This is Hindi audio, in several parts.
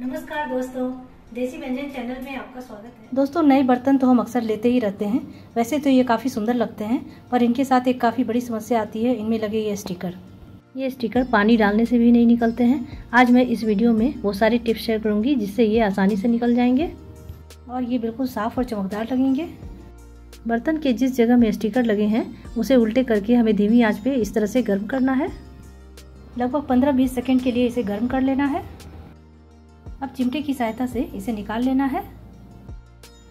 नमस्कार दोस्तों, देसी व्यंजन चैनल में आपका स्वागत है। दोस्तों, नए बर्तन तो हम अक्सर लेते ही रहते हैं। वैसे तो ये काफ़ी सुंदर लगते हैं, पर इनके साथ एक काफ़ी बड़ी समस्या आती है। इनमें लगे ये स्टिकर। ये स्टिकर पानी डालने से भी नहीं निकलते हैं। आज मैं इस वीडियो में वो सारे टिप्स शेयर करूँगी, जिससे ये आसानी से निकल जाएँगे। और ये बिल्कुल साफ़ और चमकदार लगेंगे। बर्तन के जिस जगह में स्टिकर लगे हैं, उसे उल्टे करके हमें धीमी आँच पे इस तरह से गर्म करना है। लगभग 15-20 सेकंड के लिए इसे गर्म कर लेना है। अब चिमटे की सहायता से इसे निकाल लेना है।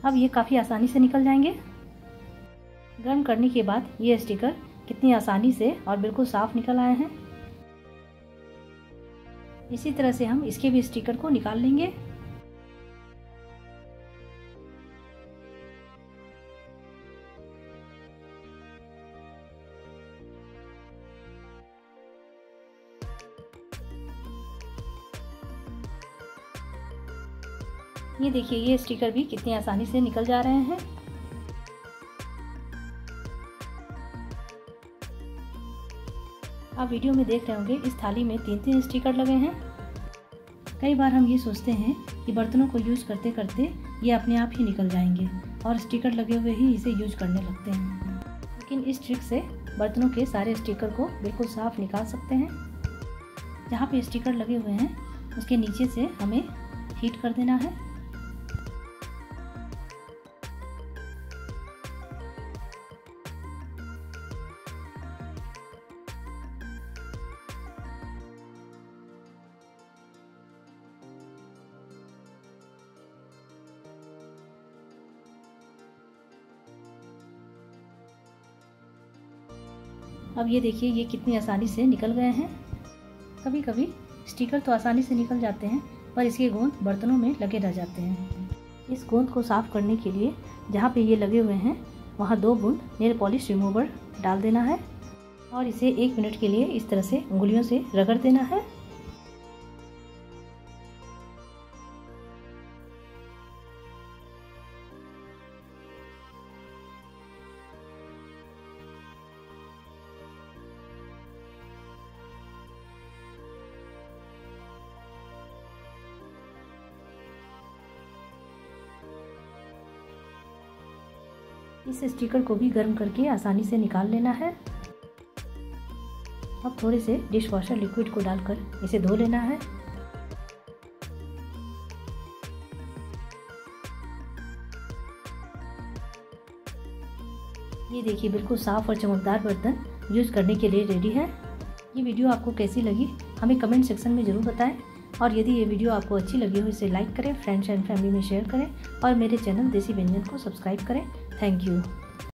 अब ये काफ़ी आसानी से निकल जाएँगे। गर्म करने के बाद ये स्टिकर कितनी आसानी से और बिल्कुल साफ़ निकल आए हैं। इसी तरह से हम इसके भी स्टिकर को निकाल लेंगे। ये देखिए, ये स्टिकर भी कितनी आसानी से निकल जा रहे हैं। आप वीडियो में देख रहे होंगे, इस थाली में तीन तीन स्टिकर लगे हैं। कई बार हम ये सोचते हैं कि बर्तनों को यूज़ करते करते ये अपने आप ही निकल जाएँगे और स्टिकर लगे हुए ही इसे यूज़ करने लगते हैं। लेकिन इस ट्रिक से बर्तनों के सारे स्टिकर को बिल्कुल साफ़ निकाल सकते हैं। जहाँ पे स्टिकर लगे हुए हैं, उसके नीचे से हमें हीट कर देना है। अब ये देखिए, ये कितनी आसानी से निकल गए हैं। कभी कभी स्टिकर तो आसानी से निकल जाते हैं, पर इसके गोंद बर्तनों में लगे रह जाते हैं। इस गोंद को साफ़ करने के लिए जहाँ पे ये लगे हुए हैं, वहाँ दो बूंद नेल पॉलिश रिमूवर डाल देना है और इसे एक मिनट के लिए इस तरह से उंगलियों से रगड़ देना है। इस स्टिकर को भी गर्म करके आसानी से निकाल लेना है। अब थोड़े से डिश वॉशर लिक्विड को डालकर इसे धो लेना है। ये देखिए, बिल्कुल साफ़ और चमकदार बर्तन यूज़ करने के लिए रेडी है। ये वीडियो आपको कैसी लगी, हमें कमेंट सेक्शन में ज़रूर बताएँ। और यदि ये वीडियो आपको अच्छी लगी हो, इसे लाइक करें फ्रेंड्स एंड फैमिली में शेयर करें। और मेरे चैनल देसी व्यंजन को सब्सक्राइब करें। Thank you